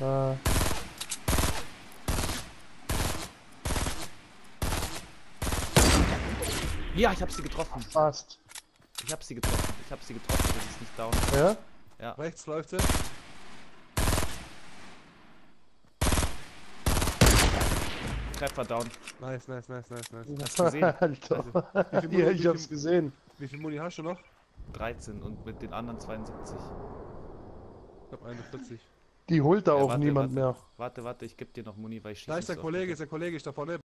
Äh, Ja, ich hab sie getroffen. fast. Ich hab sie getroffen. Ich hab sie getroffen. Das ist nicht down. Ja? Ja. Rechts läuft sie. Treffer down. Nice, nice, nice, nice, nice. Hast du gesehen? Alter. Wie viel ja, Muni- ich hab's viel- gesehen. Wie viel Muni hast du noch? 13 und mit den anderen 72. Ich hab 41. Die holt da Ja, auch warte, niemand warte. mehr. Warte, warte, ich geb dir noch Muni, weil ich schieße Da ist der Kollege, ist der Kollege ist da vorne.